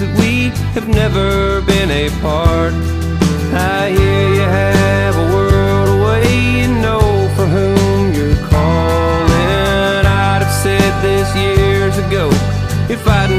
we've never been apart. I hear you have a world away, you know for whom you're calling. I'd have said this years ago if I'd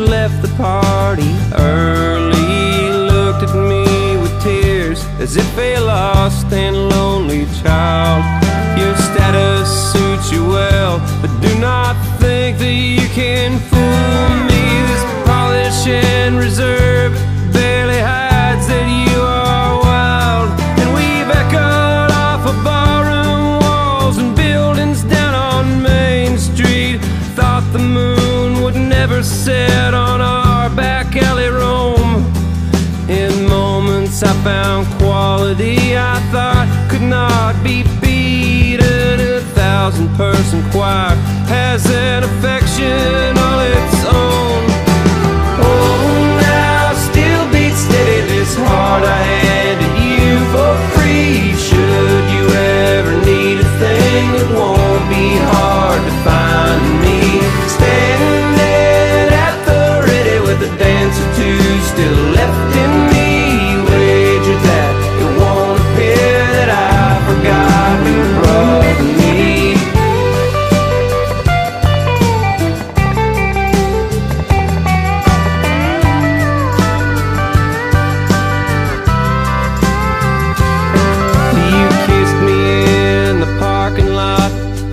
left the party early. Looked at me with tears as if a lost and lonely child. Your status suits you well, but do not found quality I thought could not be beaten. A thousand person choir has an affection all its own.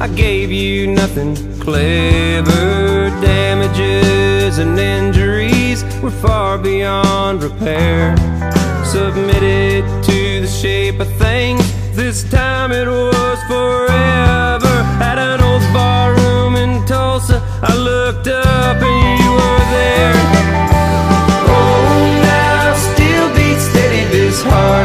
I gave you nothing. Clever Damages and injuries were far beyond repair. Submitted to the shape of things. This time it was forever. At an old bar room in Tulsa I looked up and you were there. Oh, now still beats steady this heart